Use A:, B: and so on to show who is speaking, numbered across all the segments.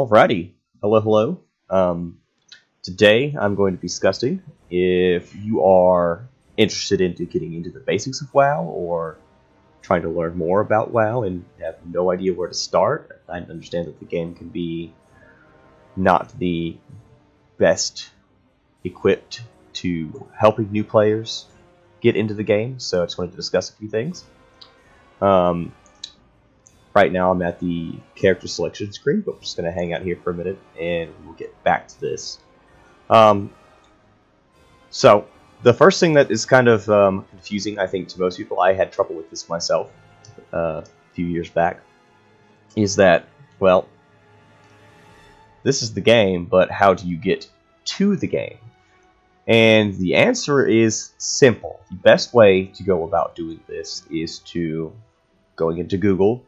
A: Alrighty, hello, hello. Um, today I'm going to be discussing if you are interested into getting into the basics of WoW or trying to learn more about WoW and have no idea where to start. I understand that the game can be not the best equipped to helping new players get into the game, so I just wanted to discuss a few things. Um, right now I'm at the character selection screen, but I'm just going to hang out here for a minute and we'll get back to this. Um, so, the first thing that is kind of um, confusing, I think, to most people, I had trouble with this myself uh, a few years back, is that, well, this is the game, but how do you get to the game? And the answer is simple. The best way to go about doing this is to going into Google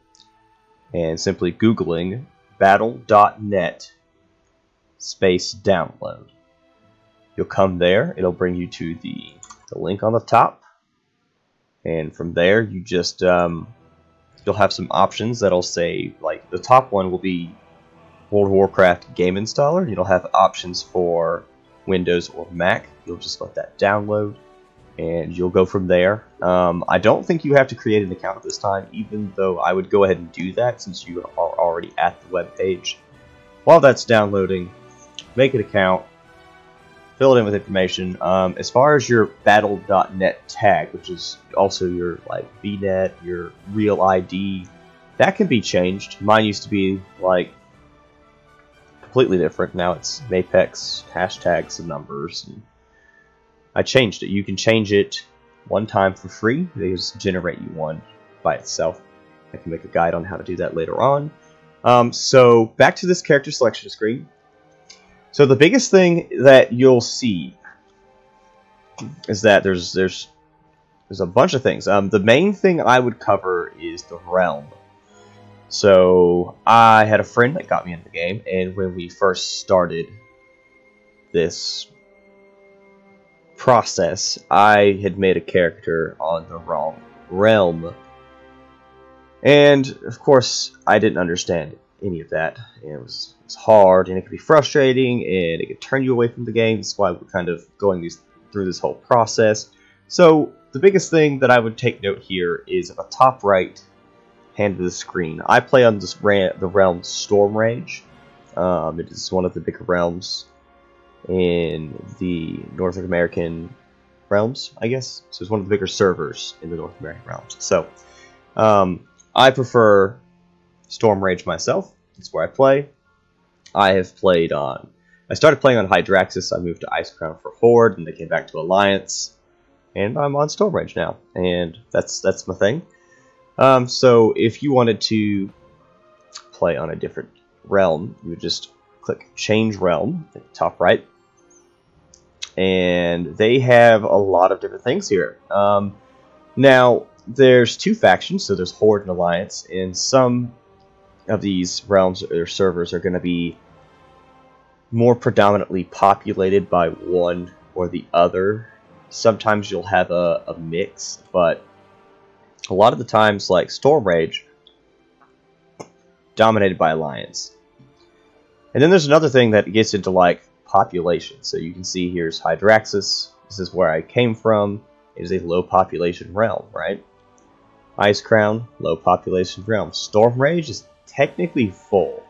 A: and simply Googling battle.net space download. You'll come there, it'll bring you to the, the link on the top, and from there you just, um, you'll have some options that'll say, like, the top one will be World of Warcraft game installer. You'll have options for Windows or Mac. You'll just let that download and you'll go from there. Um, I don't think you have to create an account at this time, even though I would go ahead and do that since you are already at the web page. While that's downloading, make an account, fill it in with information. Um, as far as your battle.net tag, which is also your like VNet, your real ID, that can be changed. Mine used to be like completely different. Now it's Mapex hashtags and numbers and I changed it. You can change it one time for free. They just generate you one by itself. I can make a guide on how to do that later on. Um, so back to this character selection screen. So the biggest thing that you'll see is that there's there's there's a bunch of things. Um, the main thing I would cover is the realm. So I had a friend that got me into the game, and when we first started this process, I had made a character on the wrong realm. And, of course, I didn't understand any of that. It was, it was hard, and it could be frustrating, and it could turn you away from the game. That's why we're kind of going these, through this whole process. So, the biggest thing that I would take note here is at the top right hand of the screen. I play on this the realm Stormrage. Um, it is one of the bigger realms in the North American realms, I guess. So it's one of the bigger servers in the North American realms. So um, I prefer Stormrage myself. That's where I play. I have played on. I started playing on Hydraxis. I moved to Icecrown for Horde, and they came back to Alliance, and I'm on Stormrage now, and that's that's my thing. Um, so if you wanted to play on a different realm, you would just click Change Realm at the top right, and they have a lot of different things here. Um, now, there's two factions, so there's Horde and Alliance, and some of these realms or servers are going to be more predominantly populated by one or the other. Sometimes you'll have a, a mix, but a lot of the times, like Stormrage, dominated by Alliance. And then there's another thing that gets into like population. So you can see here's Hydraxis. This is where I came from. It is a low population realm, right? Icecrown, low population realm. Stormrage is technically full.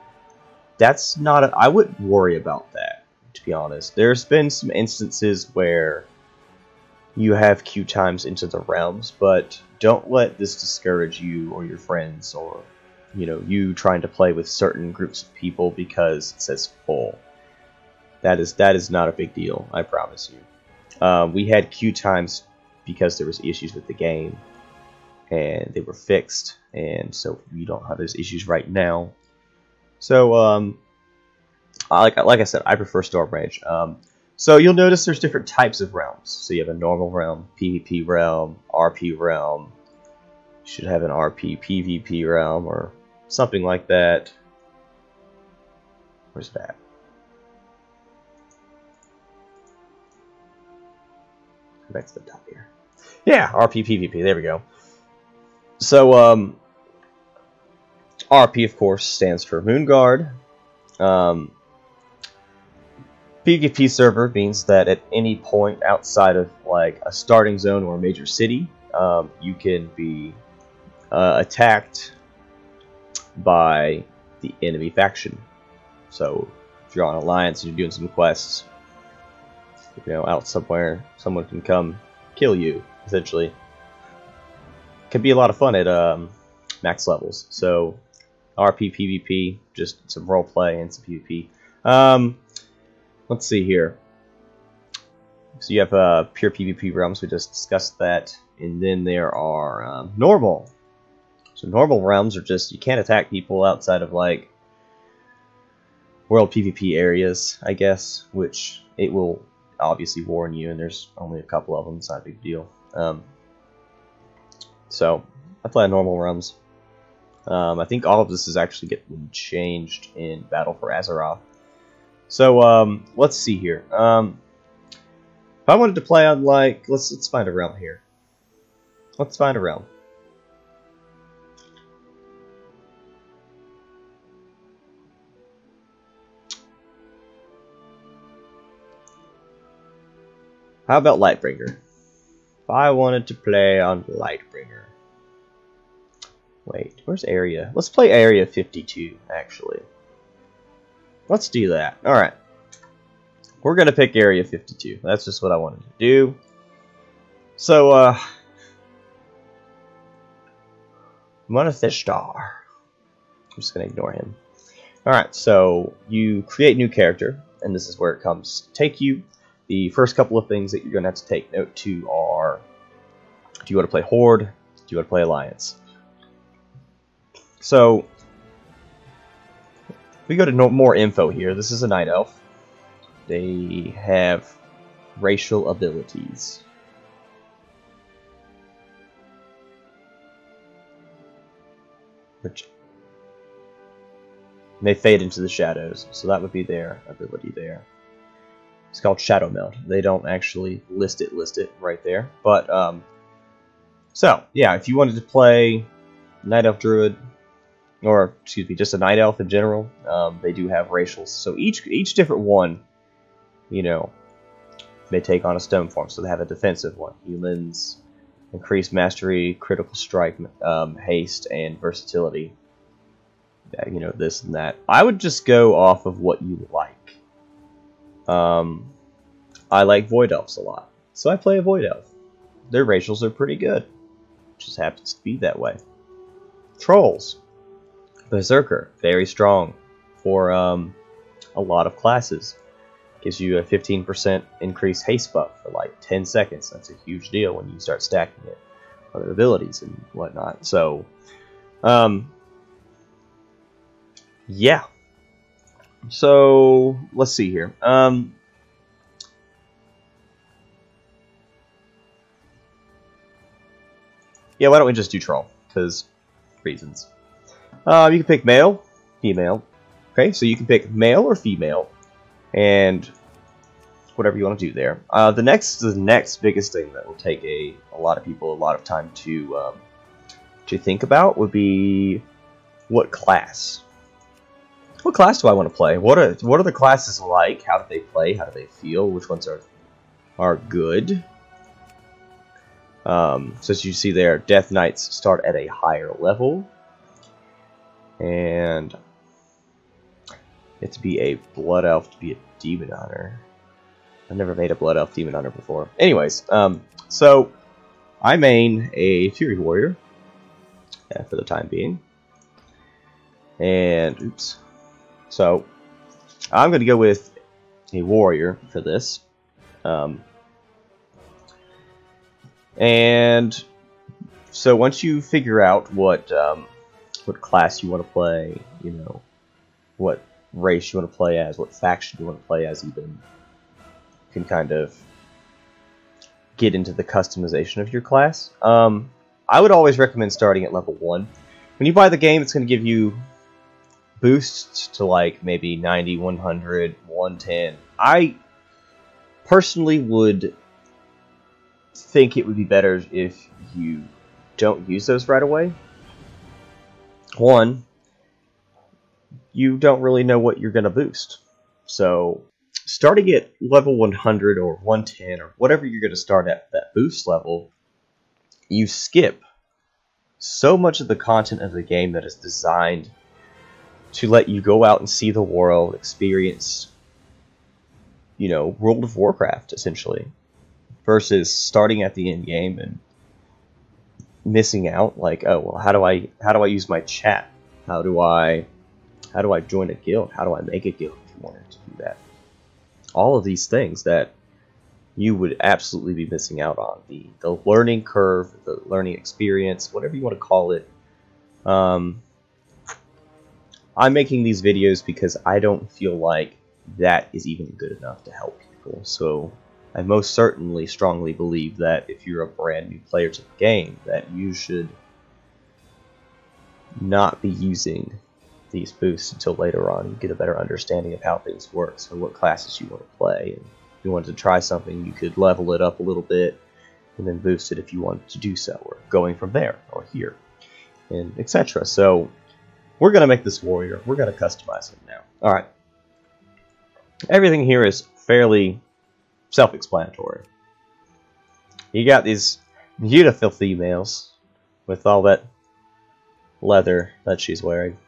A: That's not a, I wouldn't worry about that, to be honest. There's been some instances where you have queue times into the realms, but don't let this discourage you or your friends or you know you trying to play with certain groups of people because it says full. That is that is not a big deal. I promise you. Um, we had queue times because there was issues with the game, and they were fixed, and so we don't have those issues right now. So, um, like like I said, I prefer Stormrage. Um, so you'll notice there's different types of realms. So you have a normal realm, PvP realm, RP realm. You should have an RP PvP realm or something like that. Where's that? Back to the top here. Yeah, RP PvP. There we go. So, um, RP, of course, stands for Moon Guard. Um, PvP server means that at any point outside of like a starting zone or a major city, um, you can be uh, attacked by the enemy faction. So if you're on alliance and you're doing some quests, you know, out somewhere, someone can come kill you. Essentially, can be a lot of fun at um, max levels. So RP PvP, just some role play and some PvP. Um, let's see here. So you have uh, pure PvP realms. We just discussed that, and then there are um, normal. So normal realms are just you can't attack people outside of like world PvP areas, I guess, which it will obviously warn you, and there's only a couple of them. It's not a big deal. Um, so I play normal realms. Um, I think all of this is actually getting changed in Battle for Azeroth. So um, let's see here. Um, if I wanted to play on like, let's let's find a realm here. Let's find a realm. How about Lightbringer? If I wanted to play on Lightbringer. Wait, where's area? Let's play area 52, actually. Let's do that. Alright. We're going to pick area 52. That's just what I wanted to do. So, uh... Monofishtar. I'm just going to ignore him. Alright, so you create new character, and this is where it comes take you. The first couple of things that you're going to have to take note to are, do you want to play Horde? Do you want to play Alliance? So, we go to no more info here. This is a Night Elf. They have racial abilities. Which they fade into the shadows, so that would be their ability there. It's called Shadow Meld. They don't actually list it, list it right there. But, um, so, yeah, if you wanted to play Night Elf Druid, or excuse me, just a night elf in general. Um, they do have racials, so each each different one, you know, may take on a stone form. So they have a defensive one: humans, increased mastery, critical strike, um, haste, and versatility. Yeah, you know this and that. I would just go off of what you like. Um, I like void elves a lot, so I play a void elf. Their racials are pretty good. Just happens to be that way. Trolls. Berserker, very strong for um, a lot of classes. Gives you a 15% increased haste buff for like 10 seconds. That's a huge deal when you start stacking it. Other abilities and whatnot. So, um, yeah. So, let's see here. Um, yeah, why don't we just do troll? Because reasons. Uh, you can pick male, female. Okay, so you can pick male or female, and whatever you want to do there. Uh, the next, the next biggest thing that will take a, a lot of people a lot of time to um, to think about would be what class. What class do I want to play? What are what are the classes like? How do they play? How do they feel? Which ones are are good? Um, so as you see there, Death Knights start at a higher level and it's to be a blood elf to be a demon hunter. I've never made a blood elf demon hunter before. Anyways, um, so I main a fury warrior yeah, for the time being, and oops. So I'm going to go with a warrior for this, um, and so once you figure out what um, what class you want to play, you know, what race you want to play as, what faction you want to play as, even. You can kind of get into the customization of your class. Um, I would always recommend starting at level 1. When you buy the game, it's going to give you boosts to like maybe 90, 100, 110. I personally would think it would be better if you don't use those right away one, you don't really know what you're going to boost. So starting at level 100 or 110 or whatever you're going to start at that boost level, you skip so much of the content of the game that is designed to let you go out and see the world, experience, you know, World of Warcraft essentially, versus starting at the end game and missing out. Like, oh well, how do I how do I use my chat? How do I how do I join a guild? How do I make a guild if you wanted to do that? All of these things that you would absolutely be missing out on the the learning curve, the learning experience, whatever you want to call it. Um, I'm making these videos because I don't feel like that is even good enough to help people. So I most certainly strongly believe that if you're a brand new player to the game, that you should not be using these boosts until later on. You get a better understanding of how things work, so what classes you want to play. And if you wanted to try something, you could level it up a little bit and then boost it if you wanted to do so, or going from there or here, and etc. So we're going to make this warrior. We're going to customize him now. All right. Everything here is fairly self-explanatory. You got these beautiful females with all that leather that she's wearing.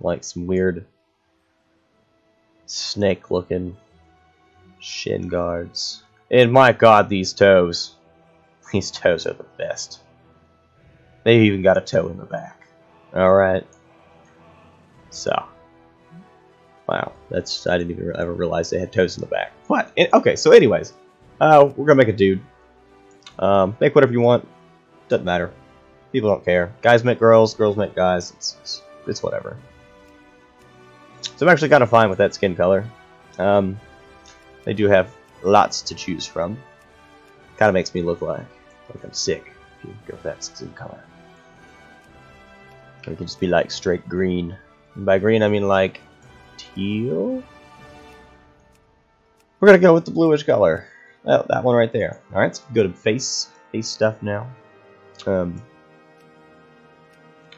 A: Like some weird snake-looking shin guards. And my god, these toes. These toes are the best. They've even got a toe in the back. Alright. So. Wow, that's I didn't even ever realize they had toes in the back. But okay, so anyways, uh, we're gonna make a dude. Um, make whatever you want. Doesn't matter. People don't care. Guys make girls, girls make guys. It's, it's, it's whatever. So I'm actually kind of fine with that skin color. Um, they do have lots to choose from. Kind of makes me look like like I'm sick if you go that skin color. Or it could just be like straight green. And by green I mean like teal? We're gonna go with the bluish color. Oh, that one right there. Alright, so go to face face stuff now. Um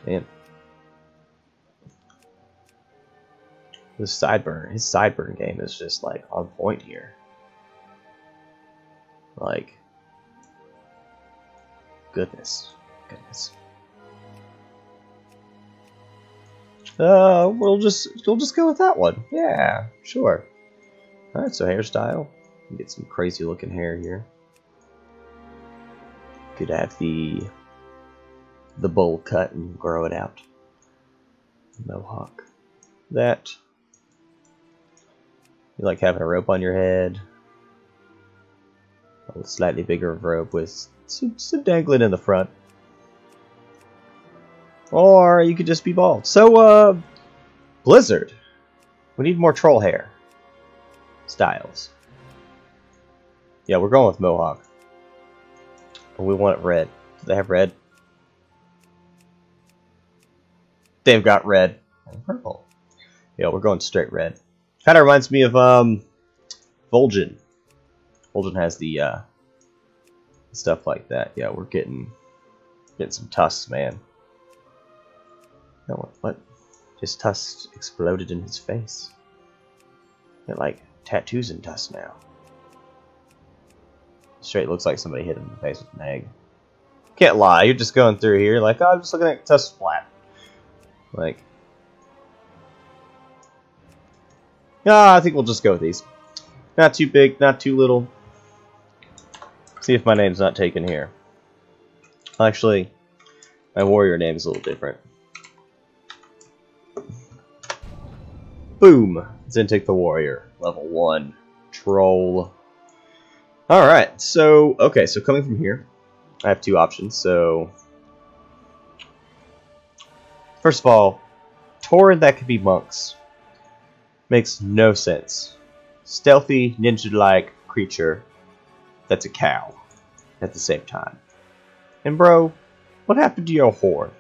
A: and the sideburn his sideburn game is just like on point here. Like goodness. Goodness. Uh, we'll just we'll just go with that one. Yeah, sure. All right, so hairstyle. Get some crazy looking hair here. Could have the the bowl cut and grow it out. Mohawk. That. You like having a rope on your head. A slightly bigger rope with some, some dangling in the front. Or you could just be bald. So, uh, Blizzard. We need more troll hair. Styles. Yeah, we're going with Mohawk. But we want it red. Do they have red? They've got red and purple. Yeah, we're going straight red. Kind of reminds me of, um, Vol'jin. Vol'jin has the, uh, stuff like that. Yeah, we're getting, getting some tusks, man. No, what, what? His tusks exploded in his face. They're like tattoos and tusks now. Straight looks like somebody hit him in the face with an egg. Can't lie, you're just going through here like, oh, I'm just looking at tusks flat. Like, ah, I think we'll just go with these. Not too big, not too little. See if my name's not taken here. Actually, my warrior name is a little different. Boom! Xintic the Warrior, level 1. Troll. Alright, so, okay, so coming from here, I have two options, so... First of all, Tauren that could be monks. Makes no sense. Stealthy, ninja-like creature that's a cow at the same time. And bro, what happened to your horn?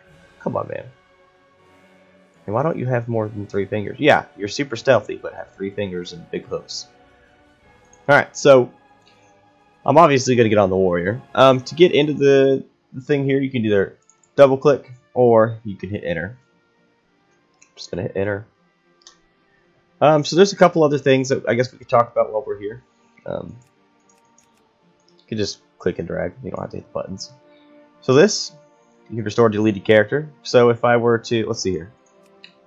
A: Come on, man. And why don't you have more than three fingers? Yeah, you're super stealthy, but have three fingers and big hooves. Alright, so I'm obviously going to get on the warrior. Um, to get into the, the thing here, you can either double click or you can hit enter. I'm just gonna hit enter. Um, so there's a couple other things that I guess we could talk about while we're here. Um, you can just click and drag. You don't have to hit the buttons. So this, you can restore deleted character. So if I were to, let's see here.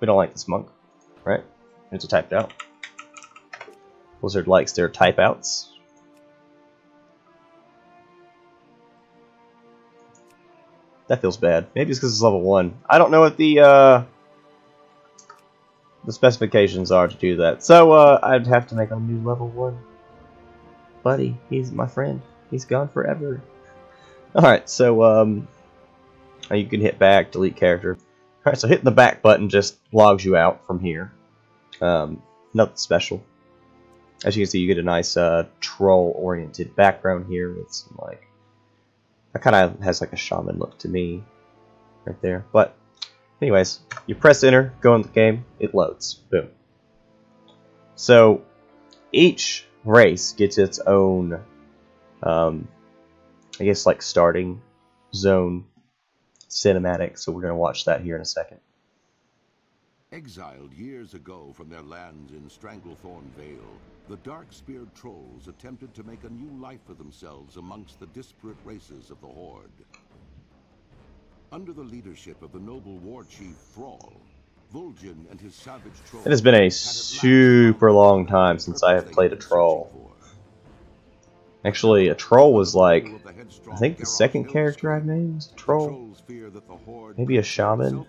A: We don't like this monk, right? It's a typed out. Blizzard likes their type outs. That feels bad. Maybe it's because it's level 1. I don't know what the uh, the specifications are to do that. So uh, I'd have to make a new level 1. Buddy, he's my friend. He's gone forever. Alright, so um, you can hit back, delete character. Alright, so hitting the back button just logs you out from here. Um, nothing special. As you can see, you get a nice uh, troll-oriented background here with some like that kind of has like a shaman look to me right there. But anyways, you press enter, go in the game, it loads. Boom. So each race gets its own, um, I guess like starting zone cinematic. So we're going to watch that here in a second.
B: Exiled years ago from their lands in Stranglethorn Vale, the Darkspear trolls attempted to make a new life for themselves amongst the disparate races of the Horde. Under the leadership of the noble war chief Thrall, Vol'jin and his savage trolls...
A: It has been a super long time since I have played a troll. Actually, a troll was like, I think the second character I made was a troll. Maybe a shaman.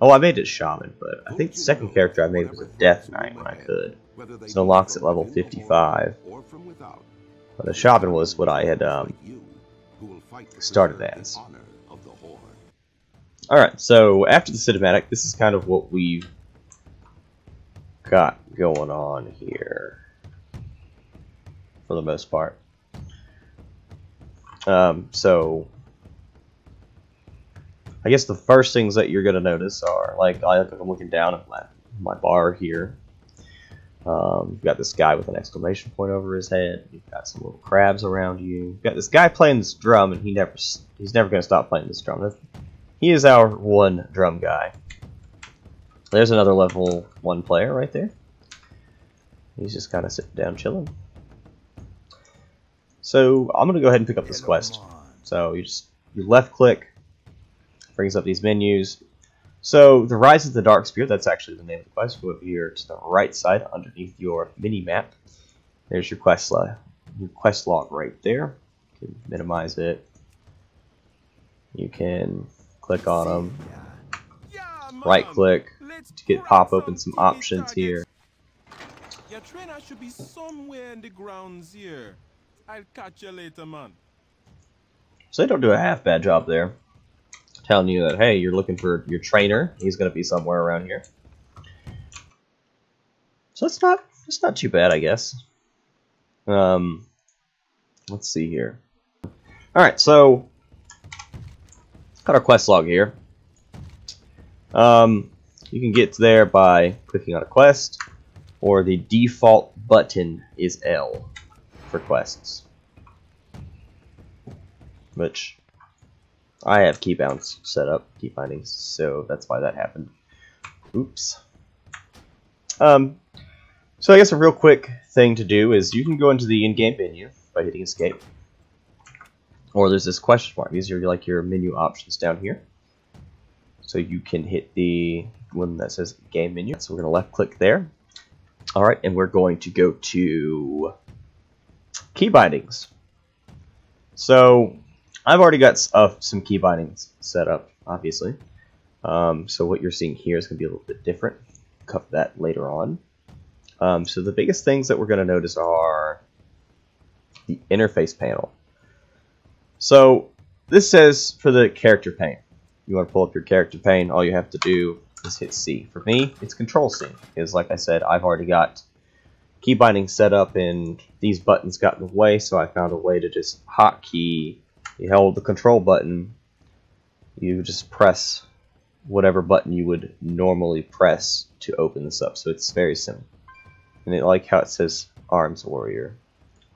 A: Oh, I made it Shaman, but I think the second character I made was a Death Knight when I could. So unlocks at level 55. But a Shaman was what I had um, started as. Alright, so after the cinematic, this is kind of what we've got going on here. For the most part. Um, so I guess the first things that you're going to notice are, like, I'm looking down at my, my bar here. Um, you've got this guy with an exclamation point over his head. You've got some little crabs around you. You've got this guy playing this drum, and he never he's never going to stop playing this drum. He is our one drum guy. There's another level one player right there. He's just kind of sitting down chilling. So I'm going to go ahead and pick up this quest. So you just you left click brings up these menus. So the Rise of the Darkspear, that's actually the name of the quest. Go over here to the right side underneath your mini map. There's your quest log, your quest log right there. You can minimize it. You can click on them. Right click to get pop open some options here.
C: Your trainer should be somewhere in the grounds here. I'll catch you later, man.
A: So they don't do a half bad job there telling you that, hey, you're looking for your trainer. He's going to be somewhere around here. So it's not it's not too bad, I guess. Um, let's see here. All right, so got our quest log here. Um, you can get there by clicking on a quest, or the default button is L for quests, which I have keybounds set up, key bindings, so that's why that happened. Oops. Um, so I guess a real quick thing to do is you can go into the in-game menu by hitting escape. Or there's this question mark. These are like your menu options down here. So you can hit the one that says game menu. So we're going to left click there. Alright, and we're going to go to key bindings. So I've already got uh, some key bindings set up, obviously. Um, so what you're seeing here is going to be a little bit different. Cover that later on. Um, so the biggest things that we're going to notice are the interface panel. So this says for the character pane. You want to pull up your character pane, all you have to do is hit C. For me, it's Control C, because like I said, I've already got key binding set up and these buttons got in the way, so I found a way to just hotkey you hold the control button, you just press whatever button you would normally press to open this up. So it's very simple. And I like how it says Arms Warrior.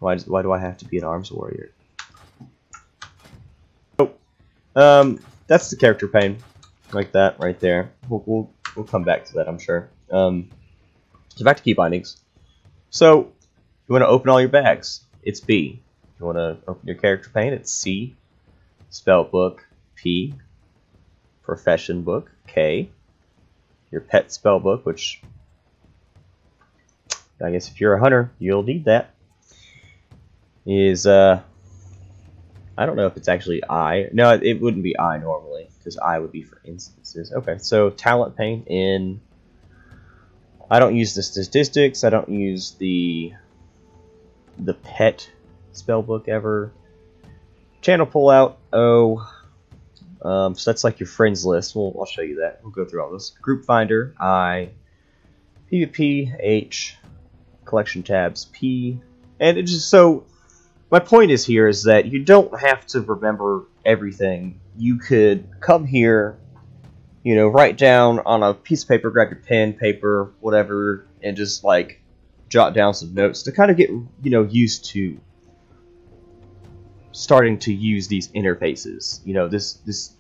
A: Why, does, why do I have to be an Arms Warrior? So, um, that's the character pane. Like that, right there. We'll, we'll we'll come back to that, I'm sure. Um, so back to key bindings. So you want to open all your bags. It's B. You want to open your character pane. It's C. Spell book P. Profession book K. Your pet spell book, which I guess if you're a hunter, you'll need that. Is uh, I don't know if it's actually I. No, it wouldn't be I normally because I would be for instances. Okay, so talent pane in. I don't use the statistics. I don't use the the pet spellbook ever. Channel pullout. Oh, um, so that's like your friends list. Well, I'll show you that. We'll go through all this. Group finder. I. PvP. H. Collection tabs. P. And it just so. My point is here is that you don't have to remember everything. You could come here, you know, write down on a piece of paper, grab your pen, paper, whatever, and just like jot down some notes to kind of get you know used to starting to use these interfaces. You know, this this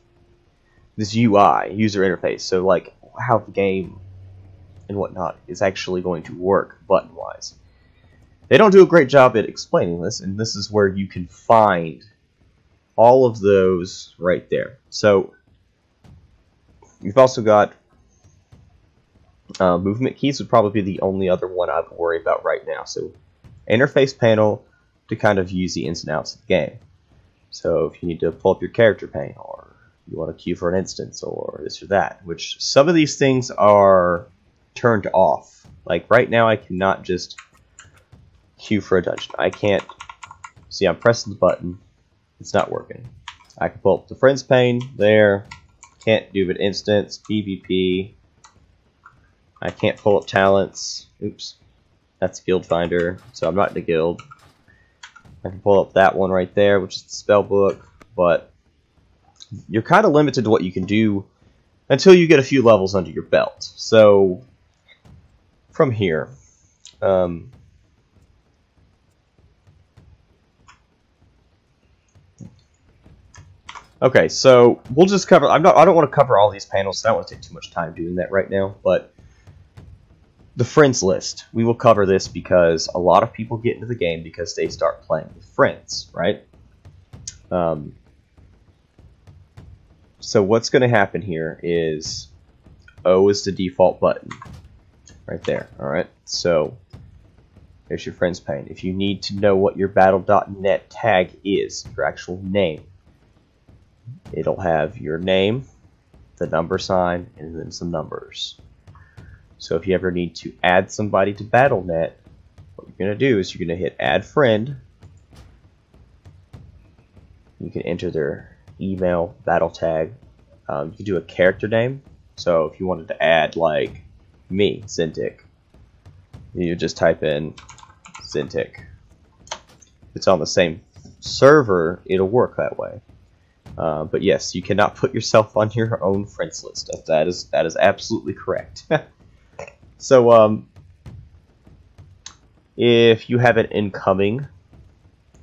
A: this UI user interface. So like how the game and whatnot is actually going to work button wise. They don't do a great job at explaining this, and this is where you can find all of those right there. So you've also got uh, movement keys would probably be the only other one I would worry about right now. So interface panel to kind of use the ins and outs of the game. So if you need to pull up your character pane or you want to queue for an instance or this or that, which some of these things are turned off. Like right now I cannot just queue for a dungeon. I can't see I'm pressing the button. It's not working. I can pull up the friends pane there. Can't do an instance, PvP, I can't pull up talents. Oops. That's guild finder, so I'm not in the guild. I can pull up that one right there, which is the spell book, but you're kind of limited to what you can do until you get a few levels under your belt. So from here, um, okay, so we'll just cover. I'm not. I don't want to cover all these panels. So I don't want to take too much time doing that right now, but the friends list. We will cover this because a lot of people get into the game because they start playing with friends, right? Um, so what's going to happen here is O is the default button right there. All right. So there's your friends pane. If you need to know what your battle.net tag is, your actual name, it'll have your name, the number sign, and then some numbers. So if you ever need to add somebody to Battle.net, what you're going to do is you're going to hit Add Friend. You can enter their email, battle tag. Um, you can do a character name. So if you wanted to add, like, me, Xintic, you just type in Xintic. If it's on the same server, it'll work that way. Uh, but yes, you cannot put yourself on your own friends list. That is that is absolutely correct. So, um, if you have an incoming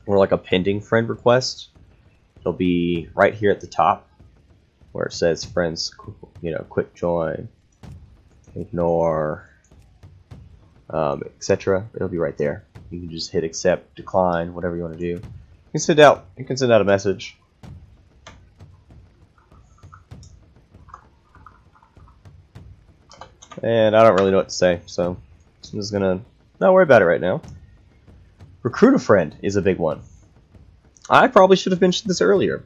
A: or like a pending friend request, it'll be right here at the top where it says friends, you know, quick join, ignore, um, etc. It'll be right there. You can just hit accept, decline, whatever you want to do. You can send out, you can send out a message And I don't really know what to say, so I'm just gonna not worry about it right now. Recruit a friend is a big one. I probably should have mentioned this earlier.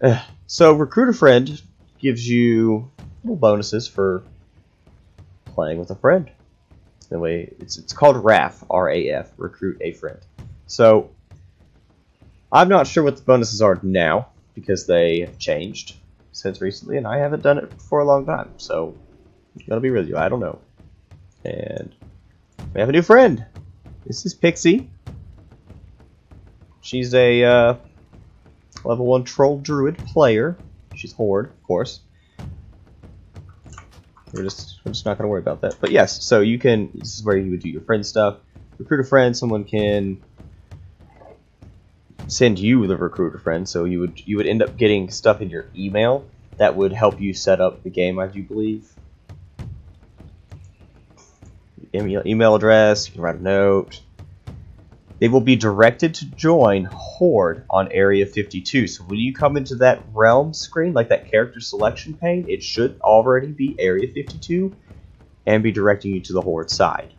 A: Eh, so recruit a friend gives you little bonuses for playing with a friend. The way it's it's called RAF, R-A-F, recruit a friend. So I'm not sure what the bonuses are now because they have changed since recently, and I haven't done it for a long time. So Gotta be with you. I don't know. And we have a new friend. This is Pixie. She's a uh, level 1 troll druid player. She's Horde, of course. We're just we're just not gonna worry about that. But yes, so you can this is where you would do your friend stuff. Recruit a friend, someone can send you the recruiter friend, so you would you would end up getting stuff in your email that would help you set up the game, I do believe. Email, address, you can write a note. They will be directed to join Horde on Area 52. So when you come into that realm screen, like that character selection pane, it should already be Area 52 and be directing you to the Horde side.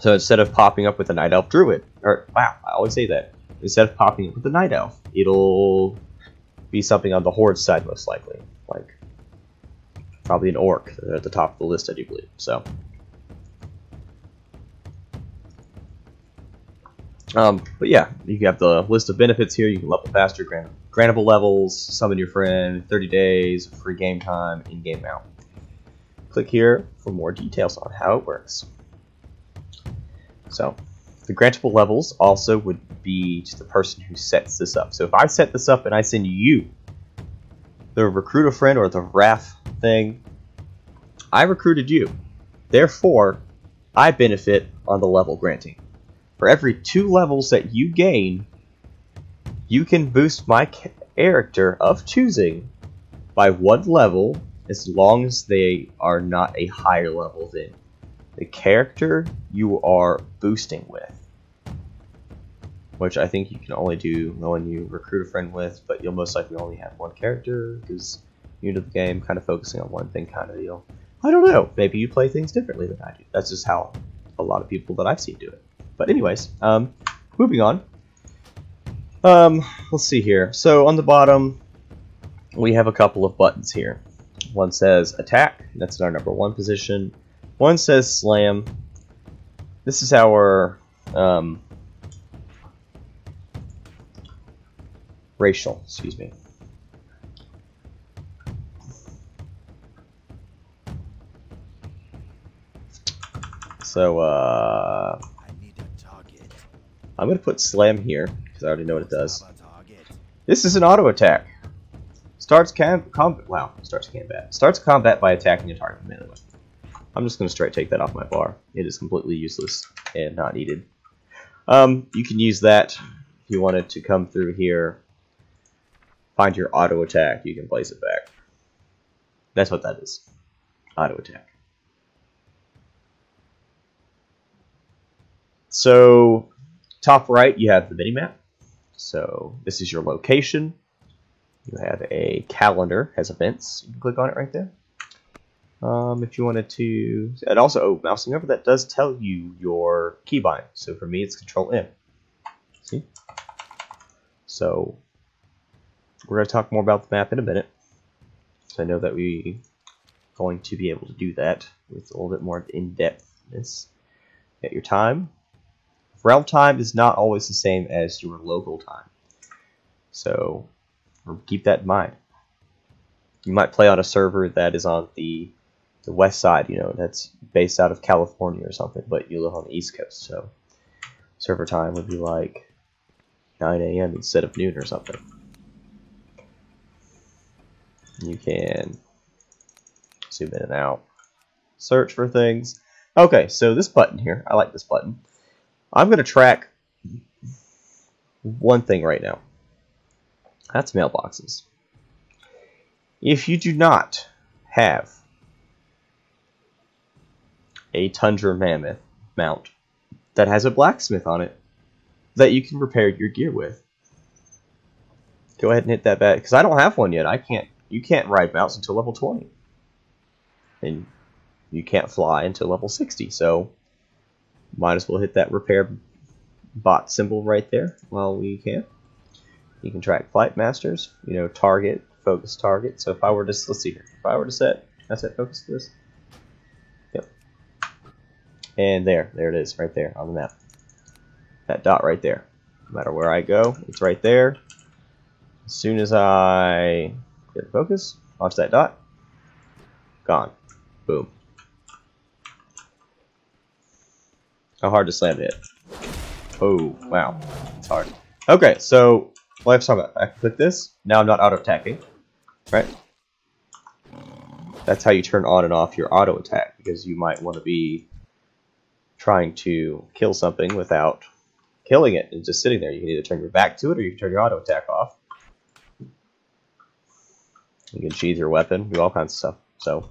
A: So instead of popping up with a Night Elf Druid, or wow, I always say that. Instead of popping up with a Night Elf, it'll be something on the Horde side most likely. Like probably an Orc at the top of the list, I do believe. So Um, but yeah, you have the list of benefits here. You can level faster, grant, grantable levels, summon your friend, 30 days, free game time, in-game mount. Click here for more details on how it works. So, the grantable levels also would be to the person who sets this up. So if I set this up and I send you the recruit a friend or the RAF thing, I recruited you. Therefore, I benefit on the level granting. For every two levels that you gain, you can boost my character of choosing by one level as long as they are not a higher level than the character you are boosting with. Which I think you can only do when you recruit a friend with, but you'll most likely only have one character because you're new to the game, kind of focusing on one thing kind of deal. I don't know. Maybe you play things differently than I do. That's just how a lot of people that I've seen do it. But anyways, um, moving on. Um, let's see here. So on the bottom, we have a couple of buttons here. One says attack, that's in our number one position. One says slam. This is our um, racial, excuse me. So, uh, I'm going to put slam here, because I already know what it does. This is an auto attack. Starts combat. Wow, starts combat. Starts combat by attacking a target melee I'm just going to straight take that off my bar. It is completely useless and not needed. Um, you can use that if you wanted to come through here, find your auto attack, you can place it back. That's what that is. Auto attack. So Top right, you have the mini-map. So this is your location. You have a calendar, has events. You can click on it right there. Um, if you wanted to, and also, oh, mousing over, that does tell you your keybind. So for me, it's Control M. See? So we're going to talk more about the map in a minute. So I know that we're going to be able to do that with a little bit more in-depthness. At your time, Realm time is not always the same as your local time. So keep that in mind. You might play on a server that is on the the west side, you know, that's based out of California or something, but you live on the east coast, so server time would be like 9 a.m. instead of noon or something. You can zoom in and out, search for things. Okay, so this button here, I like this button. I'm going to track one thing right now. That's mailboxes. If you do not have a Tundra Mammoth mount that has a blacksmith on it that you can repair your gear with, go ahead and hit that back because I don't have one yet. I can't. You can't ride mounts until level 20, and you can't fly until level 60. So might as well hit that repair bot symbol right there while we can. You can track flight masters, you know, target, focus target. So if I were to, let's see here, if I were to set, I set focus to this. Yep. And there, there it is, right there on the map. That dot right there. No matter where I go, it's right there. As soon as I get focus, watch that dot, gone. Boom. How hard to slam it? Oh, wow. It's hard. Okay, so I have to talk about. I click this. Now I'm not auto attacking. Right? That's how you turn on and off your auto attack because you might want to be trying to kill something without killing it and just sitting there. You can either turn your back to it or you can turn your auto attack off. You can sheath your weapon, do all kinds of stuff. So,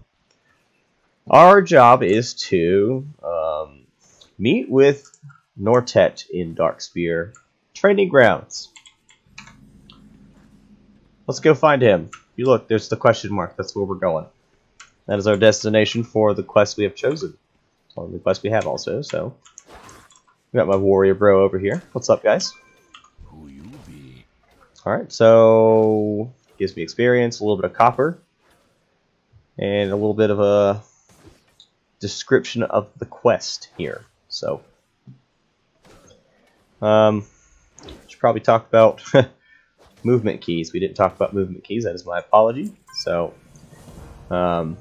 A: our job is to meet with Nortet in Darkspear training grounds. Let's go find him. You look, there's the question mark. That's where we're going. That is our destination for the quest we have chosen. It's one of the quests we have also, so. We got my warrior bro over here. What's up, guys?
B: Who you be?
A: Alright, so gives me experience, a little bit of copper, and a little bit of a description of the quest here. So, um, should probably talk about movement keys. We didn't talk about movement keys. That is my apology. So, um,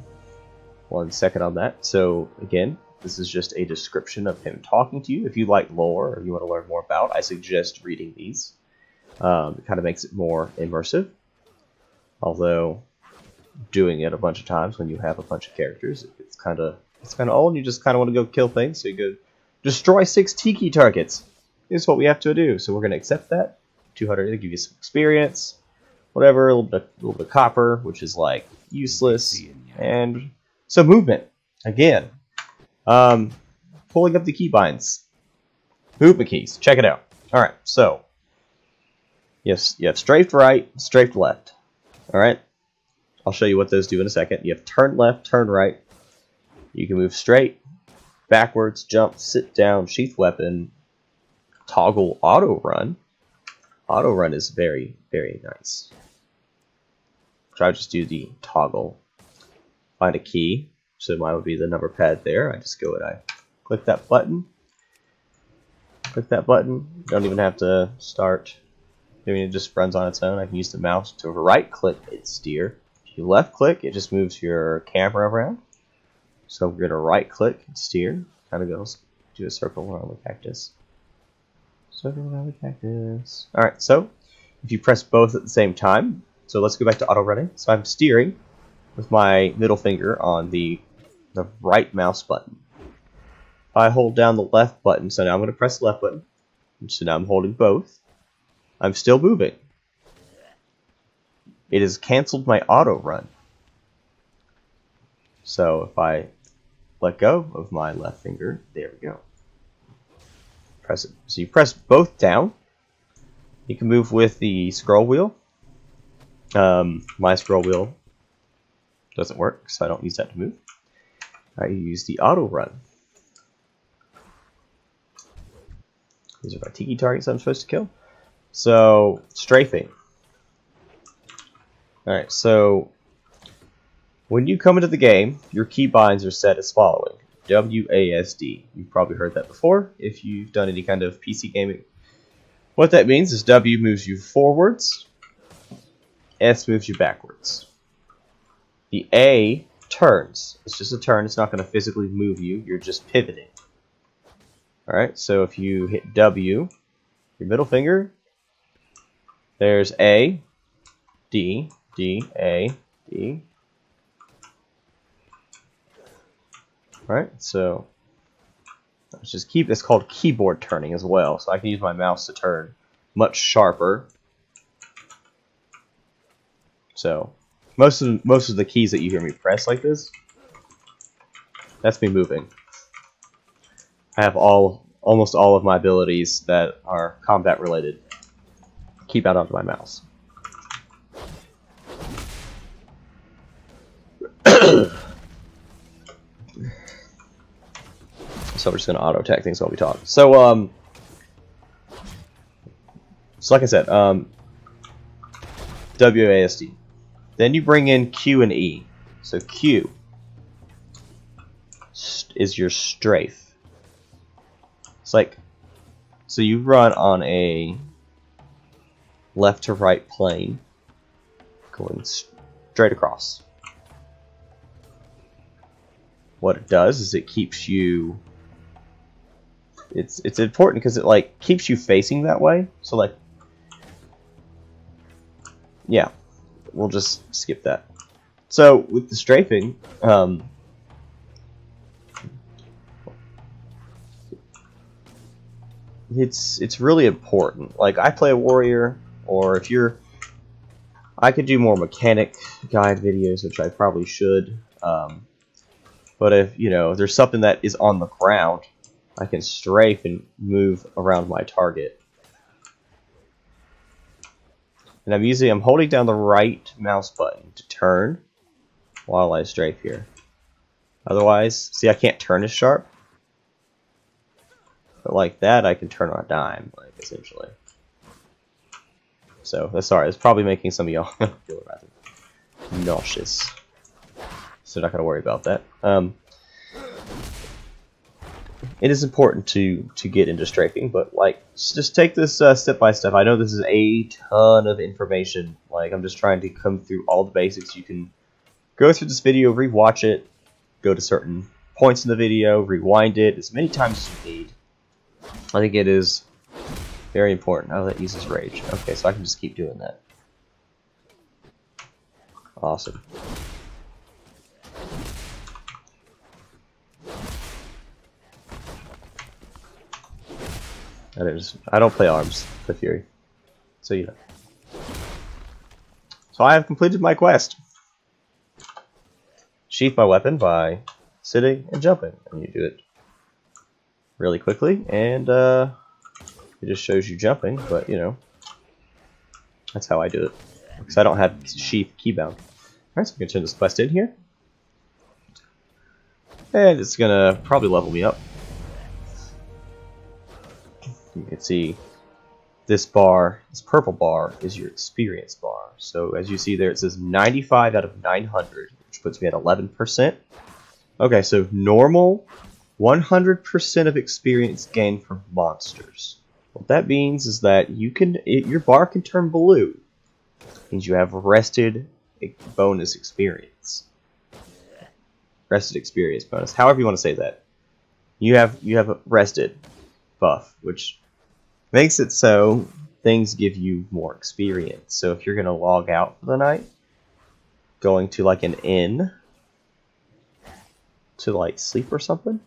A: one second on that. So, again, this is just a description of him talking to you. If you like lore or you want to learn more about, I suggest reading these. Um, it kind of makes it more immersive. Although, doing it a bunch of times when you have a bunch of characters, it's kind of it's kind of old. You just kind of want to go kill things, so you go destroy six tiki targets. Is what we have to do. So we're going to accept that. 200 to give you some experience, whatever. A little bit, a little bit of copper, which is like useless, and some movement again. Um, pulling up the keybinds, movement keys. Check it out. All right, so yes, you have strafed right, strafed left. All right, I'll show you what those do in a second. You have turn left, turn right. You can move straight, backwards, jump, sit down, sheath weapon, toggle auto run. Auto run is very, very nice. I just do the toggle. Find a key. So mine would be the number pad there. I just go and I click that button. Click that button. Don't even have to start I mean, it just runs on its own. I can use the mouse to right click and steer. If you left click, it just moves your camera around. So we're gonna right click and steer. Kind of goes do a circle around the cactus. Circle around the cactus. Alright, so if you press both at the same time, so let's go back to auto running. So I'm steering with my middle finger on the the right mouse button. I hold down the left button, so now I'm going to press the left button. So now I'm holding both. I'm still moving. It has canceled my auto run. So if I let go of my left finger, there we go. Press it. So you press both down. You can move with the scroll wheel. Um, my scroll wheel doesn't work, so I don't use that to move. I use the auto run. These are my tiki targets I'm supposed to kill. So, strafing. Alright, so when you come into the game, your keybinds are set as following. WASD. You've probably heard that before if you've done any kind of PC gaming. What that means is W moves you forwards, S moves you backwards. The A turns. It's just a turn. It's not going to physically move you. You're just pivoting. Alright, so if you hit W, your middle finger, there's A, D, D, A, D. Alright, so let's just keep it's called keyboard turning as well. So I can use my mouse to turn much sharper. So most of most of the keys that you hear me press like this, that's me moving. I have all almost all of my abilities that are combat related. Keep out onto my mouse. So we're just gonna auto attack things while we talk. So um, so like I said, um, WASD. Then you bring in Q and E. So Q is your strafe. It's like, so you run on a left to right plane, going straight across. What it does is it keeps you. It's it's important because it like keeps you facing that way. So like, yeah, we'll just skip that. So with the strafing, um, it's it's really important. Like I play a warrior, or if you're I could do more mechanic guide videos, which I probably should. Um, but if, you know, if there's something that is on the ground, I can strafe and move around my target. And I'm using, I'm holding down the right mouse button to turn while I strafe here. Otherwise, see I can't turn as sharp. But like that, I can turn on a dime, like essentially. So, that's sorry, it's probably making some of y'all feel rather nauseous. So not gonna worry about that. Um, it is important to to get into strafing, but like just take this uh, step by step. I know this is a ton of information. Like I'm just trying to come through all the basics. You can go through this video, rewatch it, go to certain points in the video, rewind it as many times as you need. I think it is very important. Oh, that uses rage. Okay, so I can just keep doing that. Awesome. I don't play arms, the Fury. So you know. So I have completed my quest. Sheath my weapon by sitting and jumping, and you do it really quickly, and uh, it just shows you jumping, but you know, that's how I do it. Because I don't have sheath keybound. Alright, so I'm going to turn this quest in here. And it's going to probably level me up. You can see this bar, this purple bar, is your experience bar. So as you see there, it says 95 out of 900, which puts me at 11%. Okay, so normal, 100% of experience gained from monsters. What that means is that you can, it, your bar can turn blue. It means you have rested bonus experience. Rested experience bonus. However you want to say that. You have you have a rested buff, which makes it so things give you more experience. So if you're going to log out for the night, going to like an inn to like sleep or something,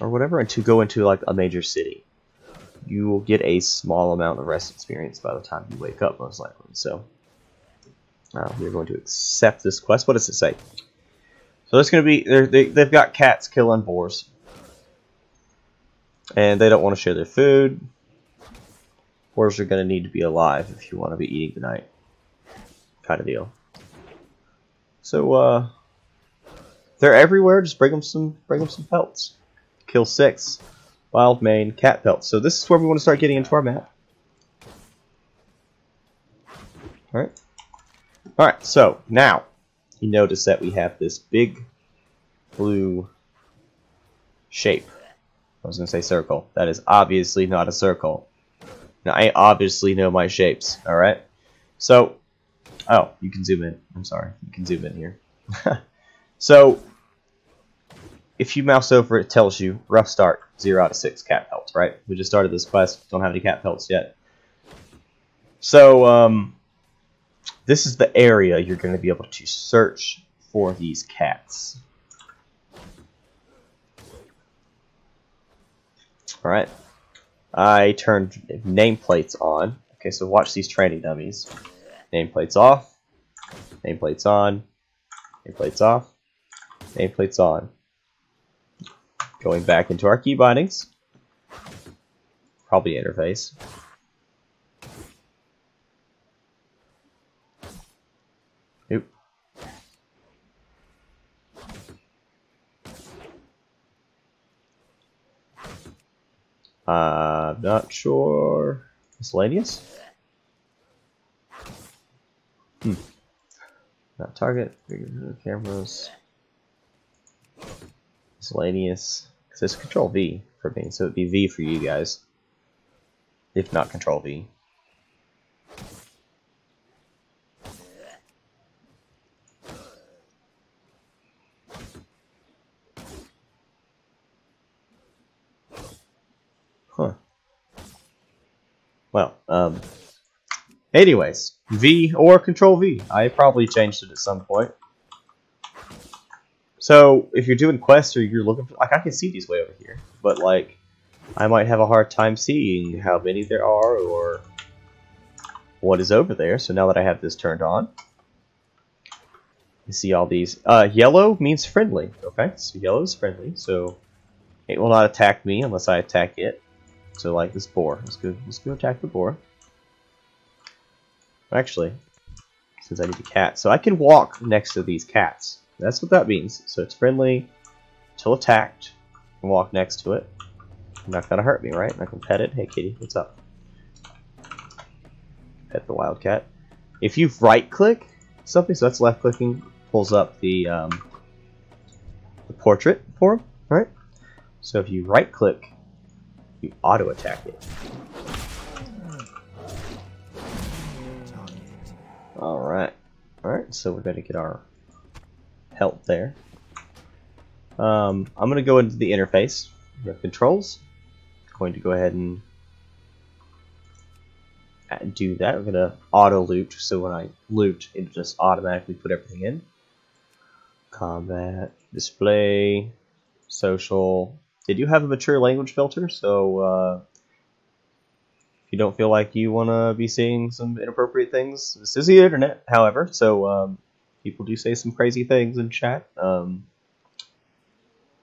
A: or whatever, and to go into like a major city, you will get a small amount of rest experience by the time you wake up, most likely. So uh, we're going to accept this quest. What does it say? So it's going to be they, they've got cats killing boars and they don't want to share their food. Boars are going to need to be alive if you want to be eating tonight, kind of deal. So uh, they're everywhere. Just bring them some, bring them some pelts. Kill six Wildmane cat pelts. So this is where we want to start getting into our map. All right. All right. So now you notice that we have this big blue shape I was to say circle. That is obviously not a circle. Now, I obviously know my shapes, alright? So, oh, you can zoom in. I'm sorry. You can zoom in here. so, if you mouse over, it tells you rough start, 0 out of 6 cat pelts, right? We just started this quest, don't have any cat pelts yet. So, um, this is the area you're going to be able to search for these cats. Alright. I turned nameplates on. Okay, so watch these training dummies. Nameplates off. Nameplates on. Nameplates off. Nameplates on. Going back into our key bindings. Probably interface. Uh, not sure. Miscellaneous? Hmm. Not target, cameras. Miscellaneous. Because it's Control V for me, so it'd be V for you guys. If not Control V. Well, um, anyways, V or Control V. I probably changed it at some point. So if you're doing quests or you're looking for, like, I can see these way over here, but like, I might have a hard time seeing how many there are, or what is over there. So now that I have this turned on, you see all these. Uh, yellow means friendly. Okay, so yellow is friendly. So it will not attack me unless I attack it. So like this boar. Let's go. Let's go attack the boar. Actually, since I need a cat, so I can walk next to these cats. That's what that means. So it's friendly till attacked. and walk next to it. Not gonna hurt me, right? I can pet it. Hey, kitty, what's up? Pet the wildcat. If you right-click something, so that's left-clicking, pulls up the um, the portrait for him, right? So if you right-click, you auto-attack it. All right, all right. So we're gonna get our help there. Um, I'm gonna go into the interface. Have controls going to go ahead and do that. I'm going to auto loot, so when I loot, it just automatically put everything in. Combat, display, social. They do have a mature language filter, so uh, if you don't feel like you want to be seeing some inappropriate things, this is the internet, however, so um, people do say some crazy things in chat. Um,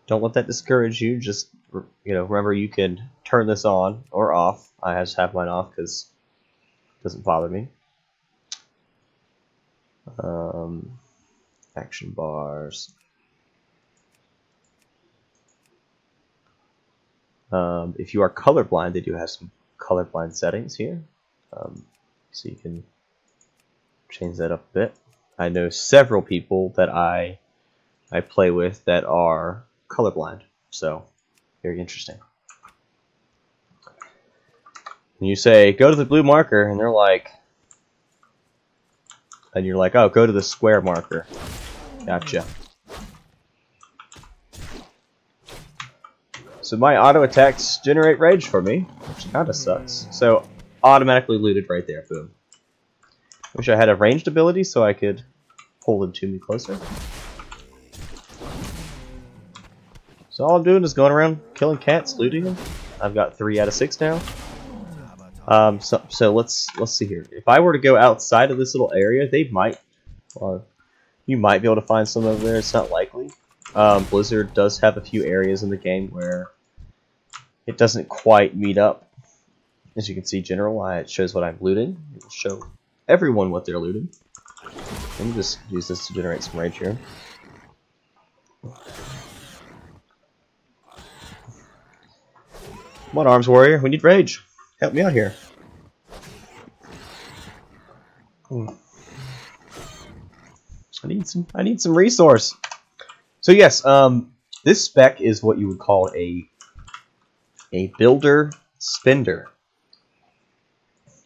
A: don't let that discourage you. Just you know, remember you can turn this on or off. I just have mine off because it doesn't bother me. Um, action bars. Um, if you are colorblind, they do have some colorblind settings here. Um, so you can change that up a bit. I know several people that I I play with that are colorblind. So, very interesting. And you say, go to the blue marker, and they're like, and you're like, oh, go to the square marker. Gotcha. So my auto attacks generate rage for me, which kinda sucks. So, automatically looted right there, boom. Wish I had a ranged ability so I could pull them to me closer. So all I'm doing is going around killing cats, looting them. I've got three out of six now. Um, so, so let's let's see here. If I were to go outside of this little area, they might, well, you might be able to find some over there. It's not likely. Um, Blizzard does have a few areas in the game where it doesn't quite meet up. As you can see, general, it shows what I'm looting. It will show everyone what they're looting. Let me just use this to generate some rage here. Come on, Arms Warrior. We need rage. Help me out here. I need some. I need some resource. So yes, um, this spec is what you would call a a builder spender.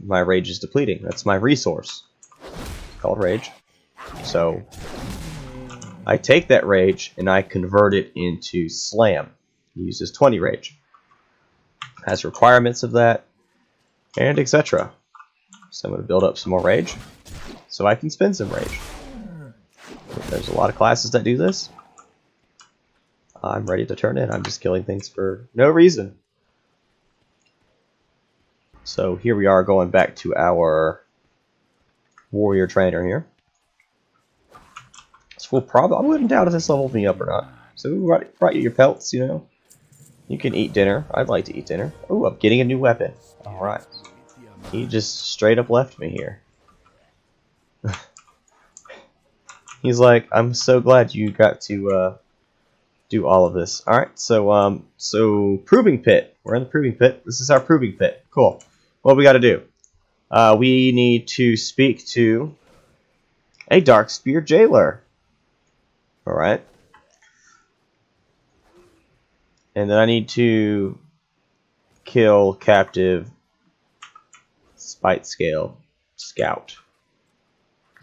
A: My rage is depleting. That's my resource. Called rage. So I take that rage and I convert it into slam. Uses 20 rage has requirements of that, and etc. So I'm going to build up some more rage, so I can spend some rage. There's a lot of classes that do this. I'm ready to turn in. I'm just killing things for no reason. So here we are going back to our warrior trainer here. So we'll probably, I wouldn't doubt if this leveled me up or not. So we brought, you your pelts, you know. You can eat dinner. I'd like to eat dinner. Oh, I'm getting a new weapon. Alright. He just straight up left me here. He's like, I'm so glad you got to uh, do all of this. Alright, so um, so proving pit. We're in the proving pit. This is our proving pit. Cool. What we got to do? Uh, we need to speak to a Darkspear jailer. Alright. And then I need to kill captive Spitescale scout.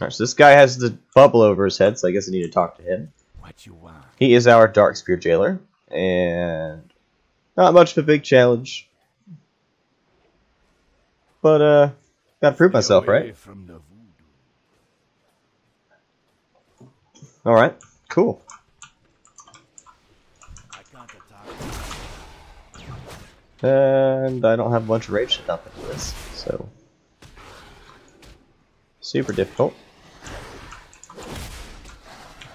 A: Alright, so this guy has the bubble over his head, so I guess I need to talk to him.
C: What you want?
A: He is our Darkspear jailer, and not much of a big challenge. But uh gotta prove myself, right? Alright, cool. And I don't have a bunch of rage to dump into this, so... super difficult.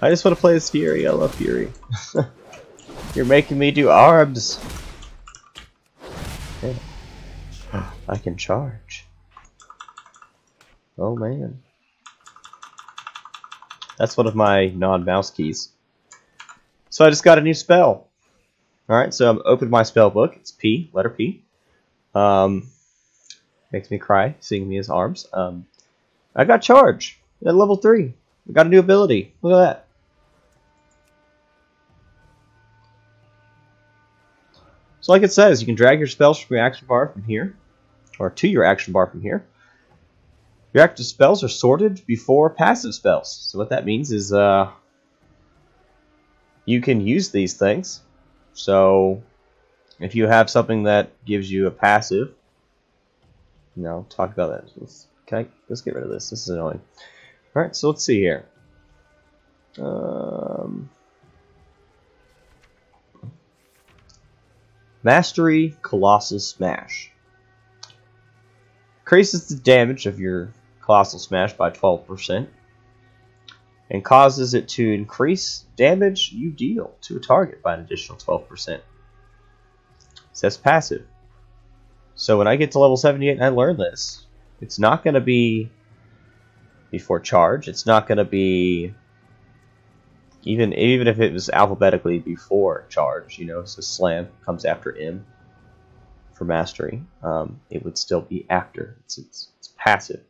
A: I just want to play as Fury. I love Fury. You're making me do arms. Yeah. I can charge. Oh man. That's one of my non-mouse keys. So I just got a new spell. Alright, so I'm opened my spell book. It's P, letter P. Um, makes me cry, seeing me as arms. Um, I got charge at level 3. I got a new ability. Look at that. So like it says, you can drag your spells from your action bar from here, or to your action bar from here. Your active spells are sorted before passive spells. So what that means is uh, you can use these things. So if you have something that gives you a passive, know, talk about that. Let's, okay, let's get rid of this. This is annoying. All right, so let's see here. Um, Mastery Colossal Smash. Increases the damage of your Colossal Smash by 12%, and causes it to increase damage you deal to a target by an additional 12%. So that's passive. So when I get to level 78 and I learn this, it's not going to be before charge. It's not going to be even even if it was alphabetically before charge. You know, so slam comes after M for mastery. Um, it would still be after. It's, it's, it's passive.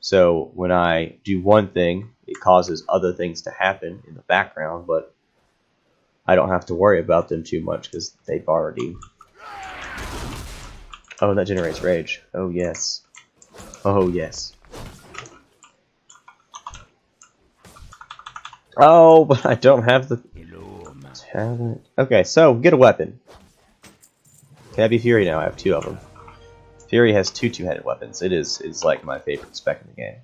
A: So when I do one thing, it causes other things to happen in the background, but I don't have to worry about them too much because they've already... Oh, that generates rage. Oh, yes. Oh, yes. Oh, but I don't have the. Okay, so get a weapon. Be Fury now? I have two of them. Fury has two two-headed weapons. It is is like my favorite spec in the game.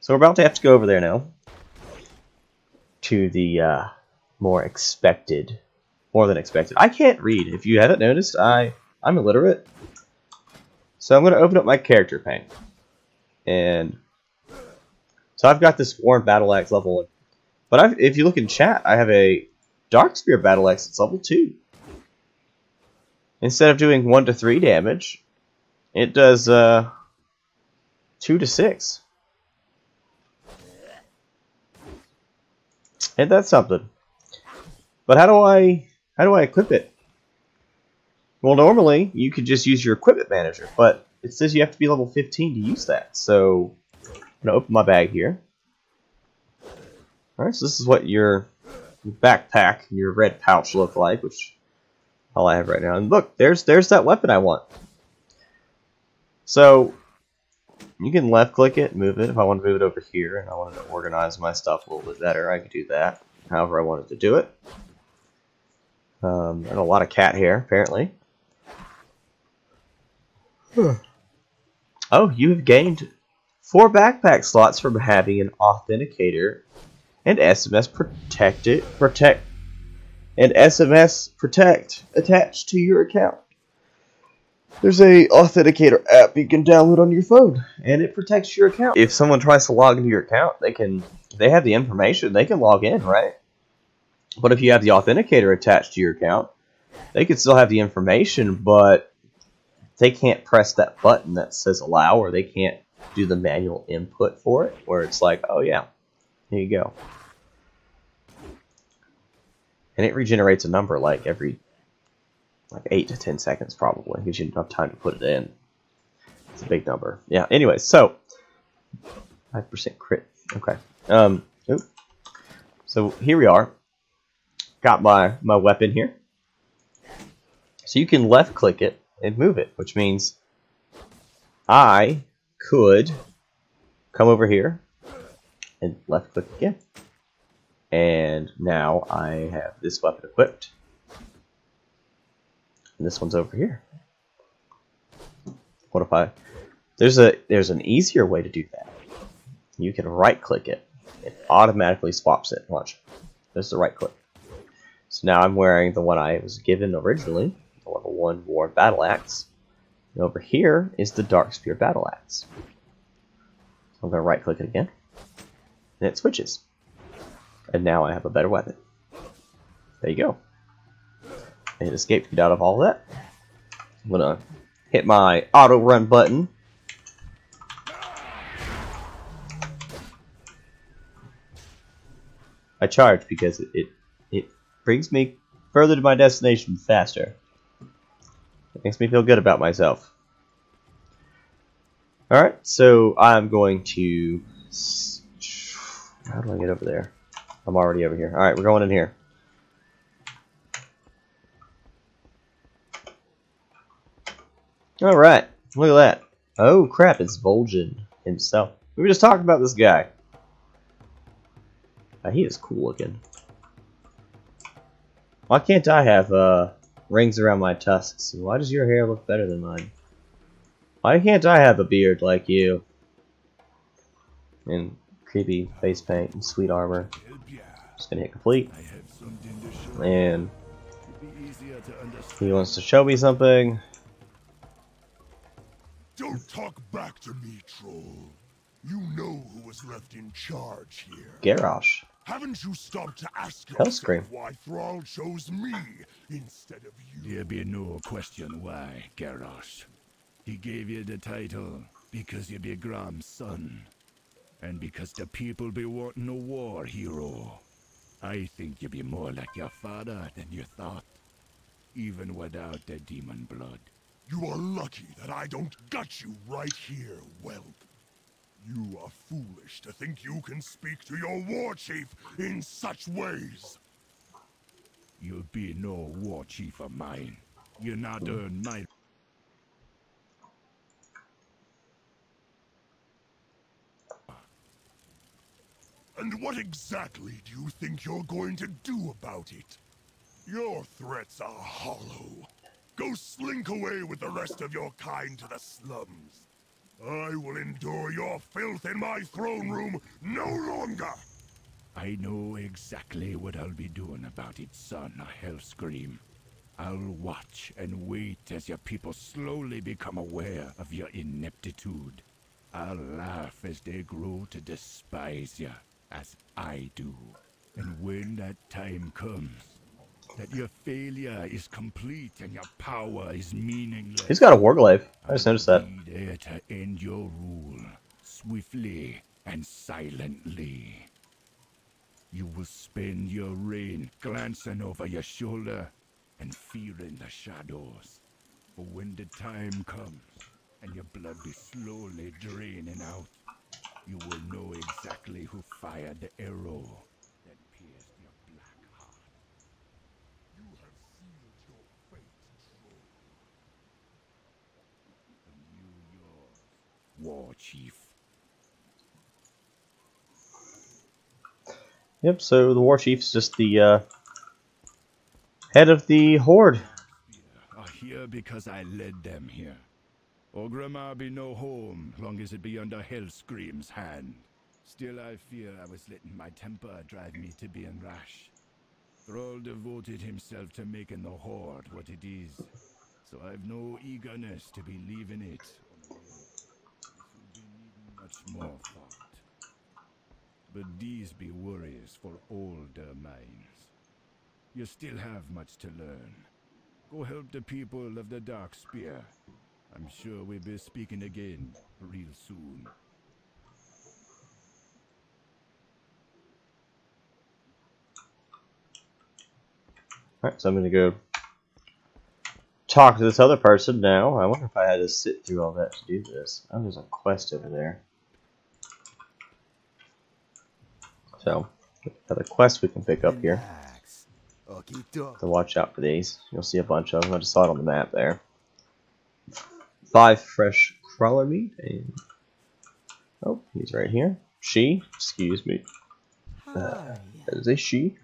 A: So we're about to have to go over there now. To the uh, more expected, more than expected. I can't read. If you haven't noticed, I I'm illiterate. So I'm going to open up my character pane, and so I've got this Warren Battle Axe level one. But I've, if you look in chat, I have a Darkspear Battle Axe that's level two. Instead of doing one to three damage, it does uh, 2 to 6. And that's something. But how do I how do I equip it? Well, normally you could just use your equipment manager, but it says you have to be level 15 to use that. So I'm gonna open my bag here. All right, so this is what your backpack, your red pouch look like, which all I have right now. And look, there's there's that weapon I want. So you can left click it, move it. If I want to move it over here and I wanted to organize my stuff a little bit better, I could do that. However I wanted to do it. Um, and a lot of cat hair, apparently. oh, you have gained four backpack slots from having an authenticator and SMS protected protect and SMS protect attached to your account. There's a authenticator app you can download on your phone, and it protects your account. If someone tries to log into your account, they can they have the information, they can log in, right? But if you have the authenticator attached to your account, they could still have the information, but they can't press that button that says allow, or they can't do the manual input for it, where it's like, oh yeah, here you go. And it regenerates a number like every like 8 to 10 seconds probably. Gives you enough time to put it in. It's a big number. Yeah, anyway, so 5% crit. Okay. Um, oops. So here we are. Got my, my weapon here. So you can left click it and move it, which means I could come over here and left click again. And now I have this weapon equipped. And this one's over here. What if I... There's a there's an easier way to do that. You can right click it. It automatically swaps it. Watch. There's the right click. So now I'm wearing the one I was given originally, the level 1 War Battle Axe. And over here is the Darkspear Battle Axe. I'm going to right click it again. And it switches. And now I have a better weapon. There you go. I hit escape to get out of all that. I'm to hit my auto run button. I charge because it, it, it brings me further to my destination faster. It makes me feel good about myself. Alright, so I'm going to... How do I get over there? I'm already over here. Alright, we're going in here. Alright, look at that. Oh crap, it's Vol'jin himself. We were just talking about this guy. Uh, he is cool looking. Why can't I have uh, rings around my tusks? Why does your hair look better than mine? Why can't I have a beard like you? And creepy face paint and sweet armor. Just gonna hit complete. And he wants to show me something.
D: Don't talk back to me, troll. You know who was left in charge here.
A: Garrosh.
D: Haven't you stopped to ask yourself why Thrall chose me instead of you?
E: There be no question why, Garrosh. He gave you the title because you be Grom's son. And because the people be wanting a war hero. I think you be more like your father than you thought. Even without the demon blood.
D: You are lucky that I don't gut you right here, whelp. You are foolish to think you can speak to your war chief in such ways.
E: You'll be no war chief of mine. You not earn my
D: And what exactly do you think you're going to do about it? Your threats are hollow. Go slink away with the rest of your kind to the slums. I will endure your filth in my throne room no longer!
E: I know exactly what I'll be doing about it, son, Hellscream. I'll watch and wait as your people slowly become aware of your ineptitude. I'll laugh as they grow to despise you, as I do. And when that time comes, that your failure is complete and your power is meaningless.
A: He's got a warglaive. I just noticed that.
E: I'll be there to end your rule, swiftly and silently. You will spend your reign glancing over your shoulder and fearing the shadows. For when the time comes and your blood be slowly draining out, you will know exactly who fired the arrow that pierced your black heart.
D: You have sealed your fate, troll.
E: And you yours, War Chief.
A: Yep, so the war chief's just the uh, head of the horde.
E: are here because I led them here. Orgrimmar be no home, long as it be under Hellscream's hand. Still I fear I was letting my temper drive me to being rash. Thrall devoted himself to making the Horde what it is, so I've no eagerness to be leaving it. Much more thought. But these be worries for older minds. You still have much to learn. Go help the people of the Darkspear. I'm sure we'll be speaking again real soon.
A: Alright, so I'm gonna go talk to this other person now. I wonder if I had to sit through all that to do this. Oh, there's a quest over there. So, another quest we can pick up here. So watch out for these. You'll see a bunch of them. I just saw it on the map there. Five fresh crawler meat. And... Oh, he's right here. She, excuse me. Uh, that is she.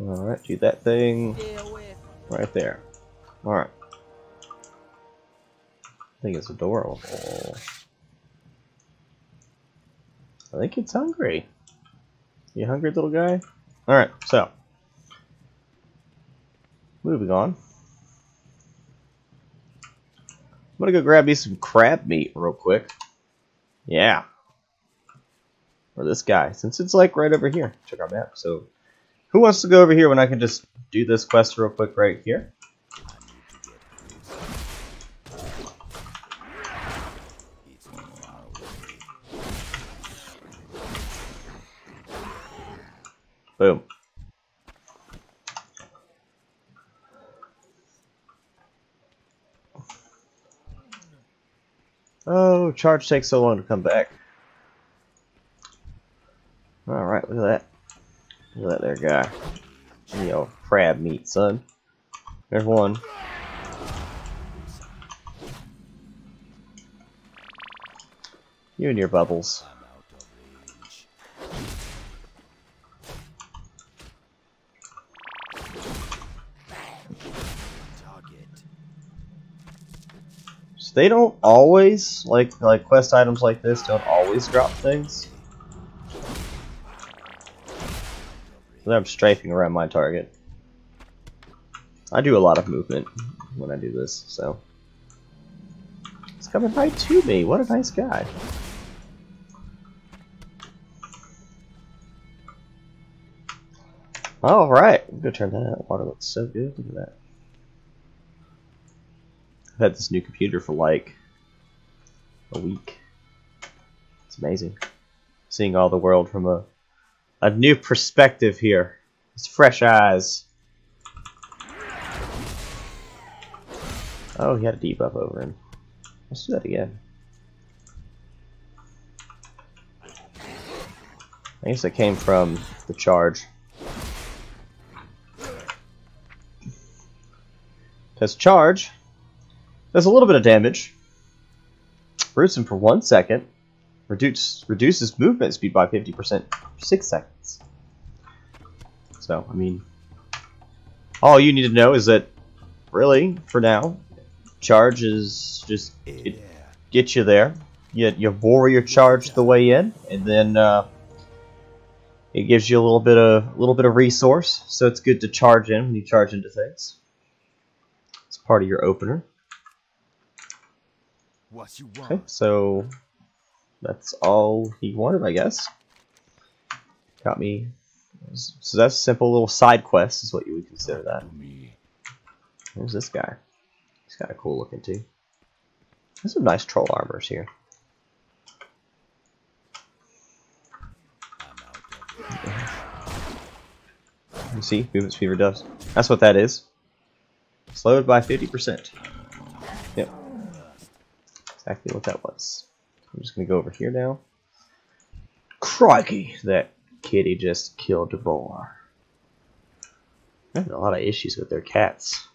A: Alright, do that thing right there. Alright. I think it's adorable. I think it's hungry. You hungry, little guy? Alright, so. Moving on. I'm gonna go grab me some crab meat real quick. Yeah. Or this guy, since it's like right over here. Check our map. So, who wants to go over here when I can just do this quest real quick right here? Boom. Oh, charge takes so long to come back. Alright, look at that. Look at that there guy. You know, crab meat, son. There's one. You and your bubbles. They don't always like like quest items like this don't always drop things. So I'm strafing around my target. I do a lot of movement when I do this, so it's coming right to me. What a nice guy. All right, I'm gonna turn that out. Water looks so good. Look at that. I've had this new computer for like a week. It's amazing. Seeing all the world from a a new perspective here. It's fresh eyes. Oh, he had a debuff over him. Let's do that again. I guess it came from the charge. Because charge does a little bit of damage. Roots him for one second. Reduce, reduces movement speed by 50% for 6 seconds. So, I mean, all you need to know is that, really, for now, charge is just it get you there. You, you warrior charge the way in, and then uh, it gives you a little bit of a little bit of resource. So it's good to charge in when you charge into things. It's part of your opener.
C: What you
A: Okay, so that's all he wanted, I guess. Got me. So that's a simple little side quest, is what you would consider that. Who's this guy? He's kind of cool looking too. There's some nice troll armors here. You see, movement speed does. That's what that is. Slowed by 50%. Exactly what that was. I'm just gonna go over here now. Crikey, that kitty just killed a boar. They have a lot of issues with their cats.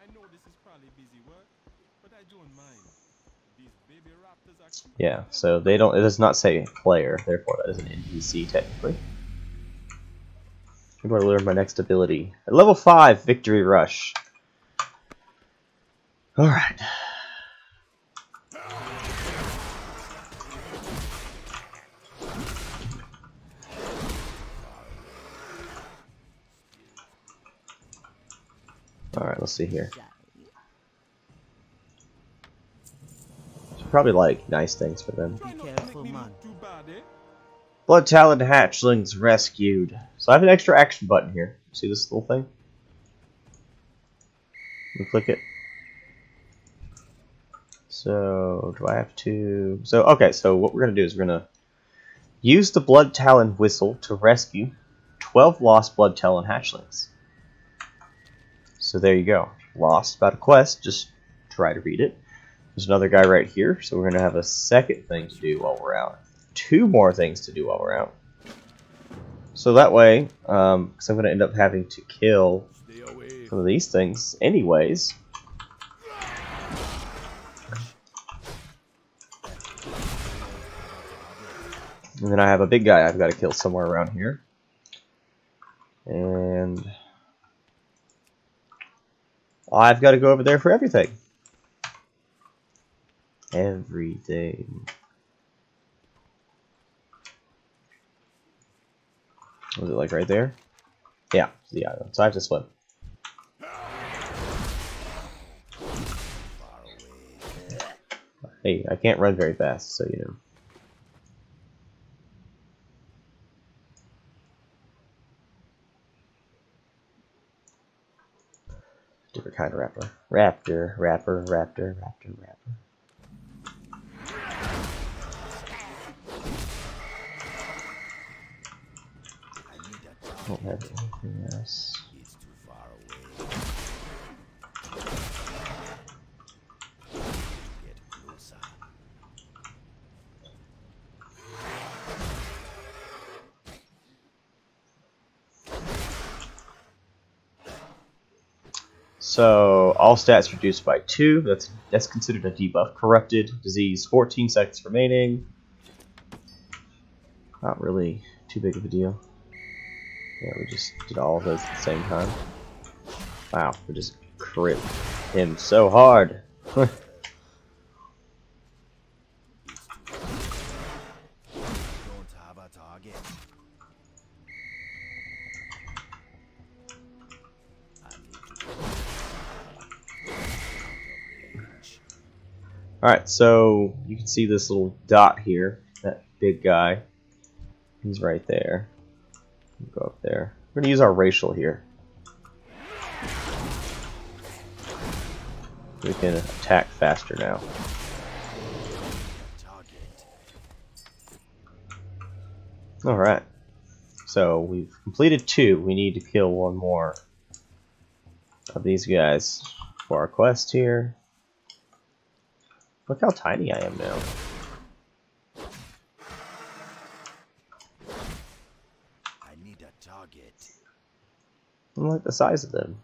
C: I know this is probably busy work, but I don't mind. These baby raptors are cute.
A: Yeah, so they don't. It does not say player, therefore that is an NPC technically. I'm going to learn my next ability. At level five, Victory Rush. All right. All right, let's see here. Probably like nice things for them.
C: Try not to
F: careful,
C: make me
F: man.
C: look too bad?
A: Bloodtalon hatchlings rescued. So I have an extra action button here. See this little thing? Me click it. So do I have to? So okay. So what we're gonna do is we're gonna use the Bloodtalon whistle to rescue 12 lost Bloodtalon hatchlings. So there you go. Lost about a quest. Just try to read it. There's another guy right here. So we're gonna have a second thing to do while we're out two more things to do while we're out. So that way, um, because I'm going to end up having to kill some of these things anyways. And then I have a big guy I've got to kill somewhere around here. And I've got to go over there for everything. Everything. Was it like right there? Yeah, the island. So I have to swim. Hey, I can't run very fast, so you know. Different kind of rapper. Raptor, rapper, raptor, raptor, rapper. Don't have anything else. So all stats reduced by two. That's that's considered a debuff. Corrupted disease. 14 seconds remaining. Not really too big of a deal. Yeah, we just did all of those at the same time. Wow, we just crit him so hard. Alright, so you can see this little dot here, that big guy. He's right there. Go up there. We're gonna use our racial here. We can attack faster now. Alright. So we've completed two. We need to kill one more of these guys for our quest here. Look how tiny I am now.
E: I need a target.
A: I'm like the size of them.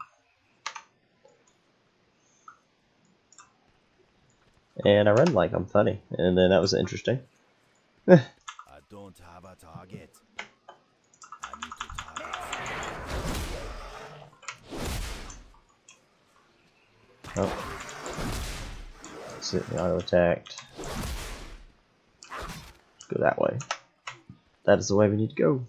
A: And I run like I'm funny. And then that was interesting.
E: I don't have a target. I need to target.
A: Oh. That's it, auto attacked. Let's go that way. That is the way we need to go.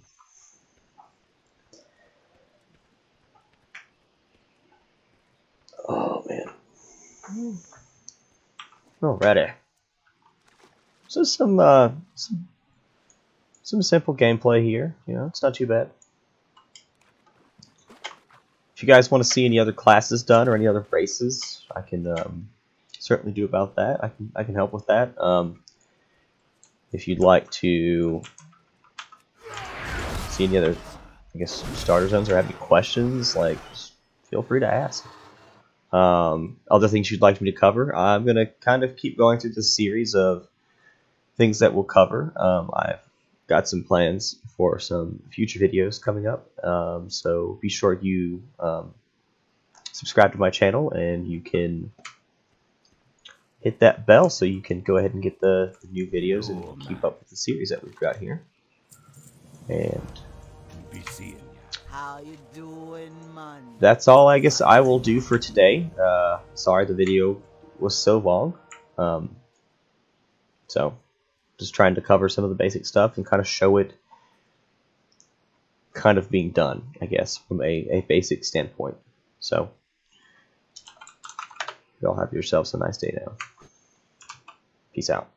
A: Alrighty. So some uh some, some simple gameplay here, you know, it's not too bad. If you guys want to see any other classes done or any other races, I can um, certainly do about that. I can I can help with that. Um, if you'd like to see any other, I guess, starter zones or have any questions, like feel free to ask. Um, other things you'd like me to cover, I'm gonna kind of keep going through this series of things that we'll cover. Um, I've got some plans for some future videos coming up, um, so be sure you um, subscribe to my channel and you can hit that bell so you can go ahead and get the, the new videos and keep up with the series that we've got here. And
E: Be seeing ya.
F: How you doing, man?
A: that's all I guess I will do for today. Uh, sorry the video was so long. Um, so, just trying to cover some of the basic stuff and kind of show it kind of being done, I guess, from a, a basic standpoint. So, y'all have yourselves a nice day now. Peace out.